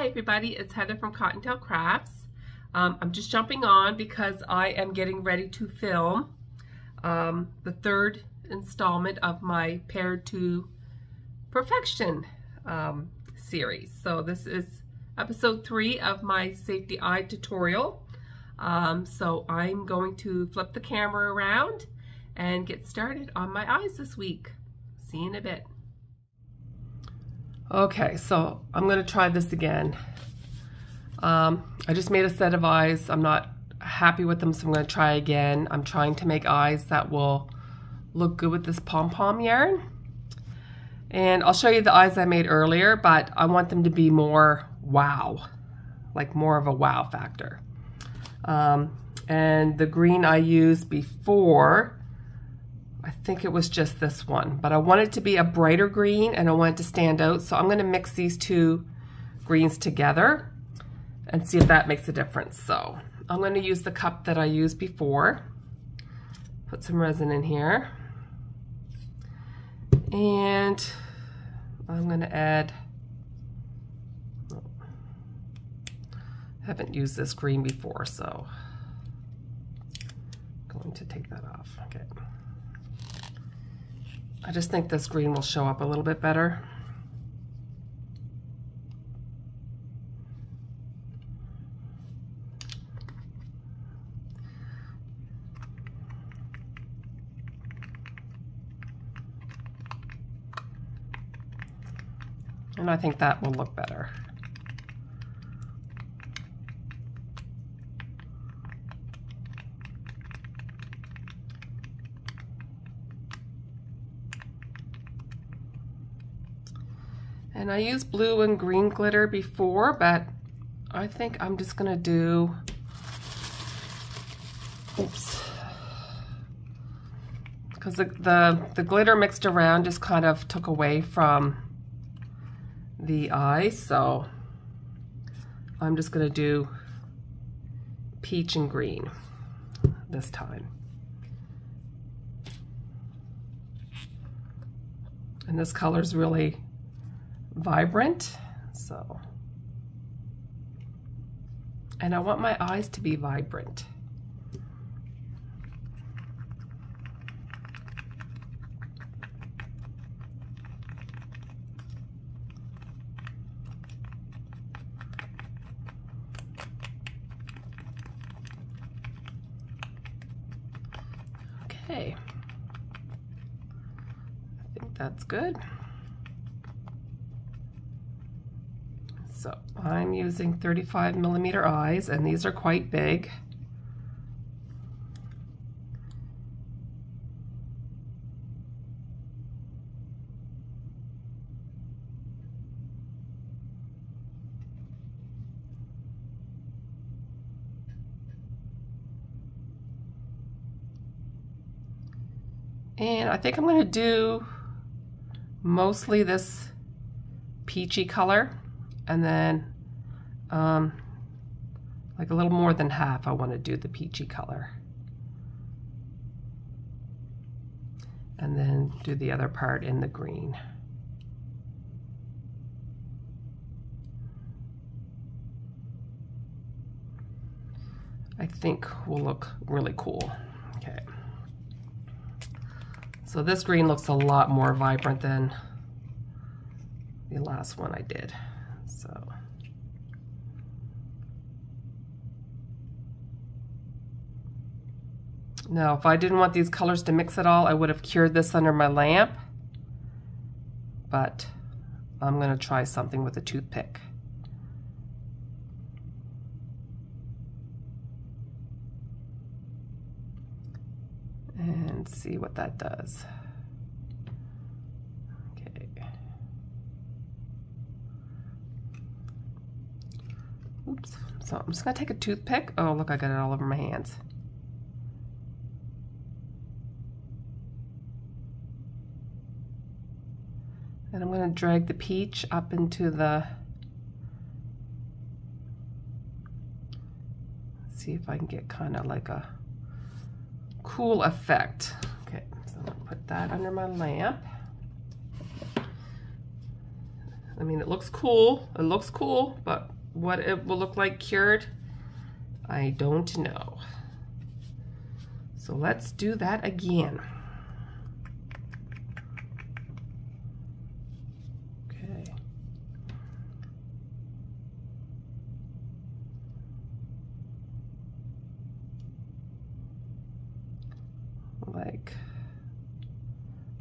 Hi everybody, it's Heather from Cottontail Crafts. Um, I'm just jumping on because I am getting ready to film um, the third installment of my Paired to Perfection um, series. So this is episode three of my safety eye tutorial. Um, so I'm going to flip the camera around and get started on my eyes this week. See you in a bit. Okay, so I'm going to try this again. Um, I just made a set of eyes. I'm not happy with them, so I'm going to try again. I'm trying to make eyes that will look good with this pom-pom yarn. And I'll show you the eyes I made earlier, but I want them to be more wow, like more of a wow factor. Um, and the green I used before I think it was just this one, but I want it to be a brighter green and I want it to stand out. So I'm gonna mix these two greens together and see if that makes a difference. So I'm gonna use the cup that I used before. Put some resin in here. And I'm gonna add, oh, haven't used this green before, so I'm going to take that off, okay. I just think this green will show up a little bit better. And I think that will look better. And I used blue and green glitter before, but I think I'm just gonna do, oops. Because the, the, the glitter mixed around just kind of took away from the eye, so I'm just gonna do peach and green this time. And this color is really vibrant. So, and I want my eyes to be vibrant. Okay. I think that's good. So I'm using 35 millimeter eyes and these are quite big. And I think I'm going to do mostly this peachy color and then um, like a little more than half I want to do the peachy color. And then do the other part in the green. I think will look really cool. Okay. So this green looks a lot more vibrant than the last one I did so. Now, if I didn't want these colors to mix at all, I would have cured this under my lamp, but I'm gonna try something with a toothpick. And see what that does. Oops. So I'm just going to take a toothpick. Oh, look, I got it all over my hands. And I'm going to drag the peach up into the, see if I can get kind of like a cool effect. Okay, so I'm going to put that under my lamp. I mean, it looks cool. It looks cool, but what it will look like cured, I don't know. So let's do that again. Okay. Like,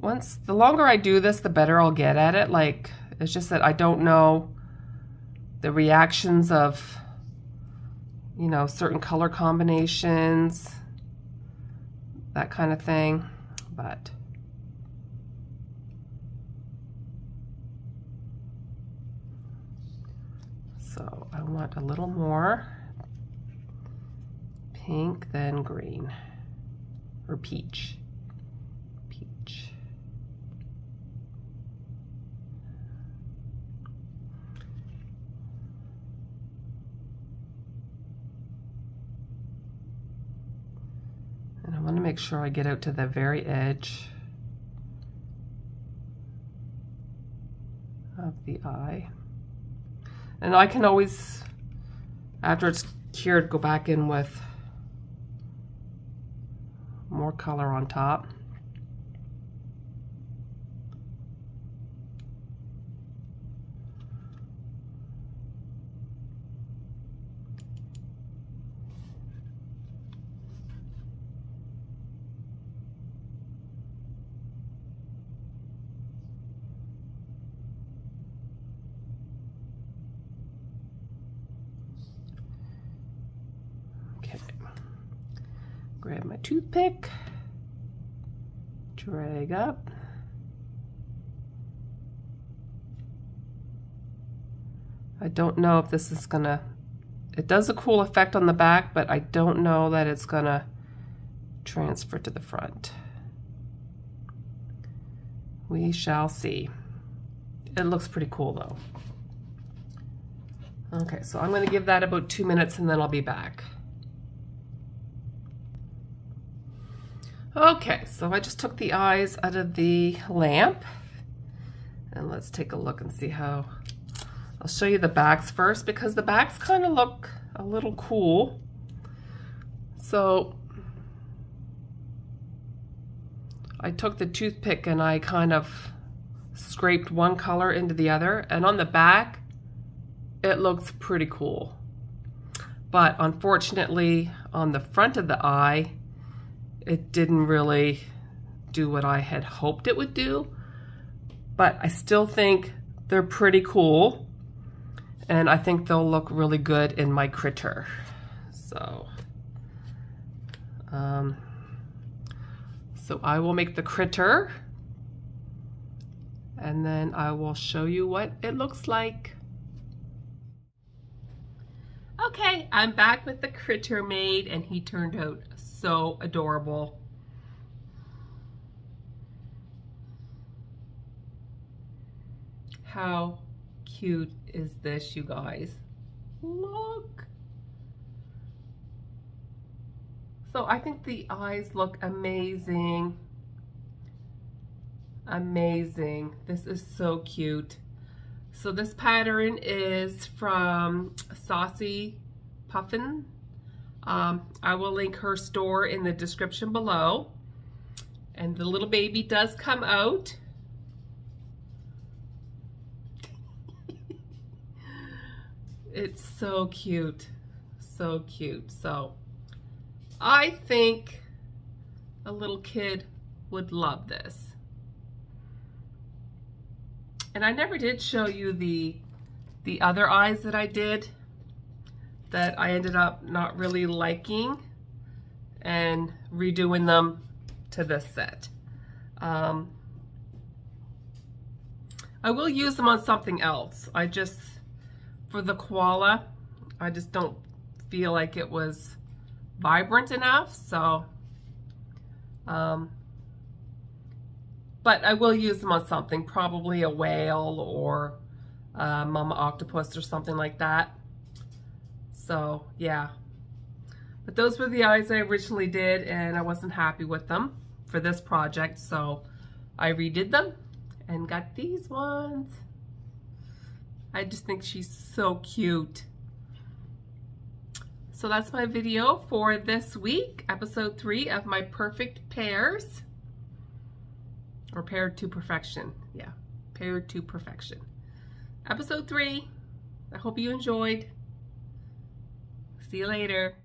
once, the longer I do this, the better I'll get at it. Like, it's just that I don't know the reactions of, you know, certain color combinations, that kind of thing. But so I want a little more pink than green or peach. Make sure I get out to the very edge of the eye. And I can always, after it's cured, go back in with more color on top. Grab my toothpick, drag up. I don't know if this is gonna, it does a cool effect on the back, but I don't know that it's gonna transfer to the front. We shall see. It looks pretty cool though. Okay, so I'm gonna give that about two minutes and then I'll be back. Okay, so I just took the eyes out of the lamp and let's take a look and see how, I'll show you the backs first because the backs kind of look a little cool. So I took the toothpick and I kind of scraped one color into the other and on the back it looks pretty cool. But unfortunately on the front of the eye it didn't really do what I had hoped it would do, but I still think they're pretty cool and I think they'll look really good in my critter. So, um, so I will make the critter and then I will show you what it looks like. Okay, I'm back with the critter made and he turned out so adorable. How cute is this, you guys? Look. So I think the eyes look amazing. Amazing. This is so cute. So this pattern is from Saucy Puffin um, I will link her store in the description below. And the little baby does come out. it's so cute. So cute. So I think a little kid would love this. And I never did show you the the other eyes that I did that I ended up not really liking and redoing them to this set. Um, I will use them on something else. I just, for the koala, I just don't feel like it was vibrant enough. So, um, but I will use them on something, probably a whale or a mama octopus or something like that. So yeah. But those were the eyes I originally did and I wasn't happy with them for this project. So I redid them and got these ones. I just think she's so cute. So that's my video for this week, episode three of my perfect pairs. Or paired to perfection. Yeah, paired to perfection. Episode three. I hope you enjoyed. See you later.